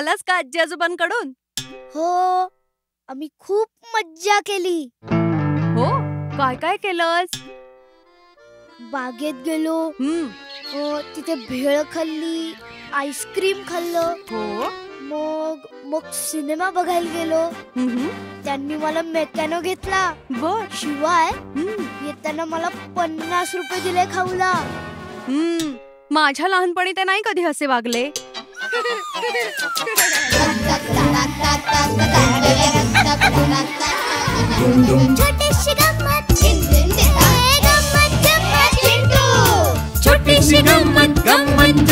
केलंस का आजी आजोबांकडून हो आम्ही खूप मज्जा केली. हो? काय काय केलंस? बागेत गेलो. हम्म. अ, तिथे भेळ खाल्ली आईस्क्रीम खाल्लं. हो? मग मग सिनेमा बघायला गेलो. हम्म. त्यांनी मला मेकॅनो घेतला. बर. शिवाय हम्म. येताना मला पन्नास रुपये दिले खाऊला. हम्म. माझ्या लहानपणी ते नाही कधी असे वागले? छोटे सी गम्मत छोटे सी गम्मत गम्मत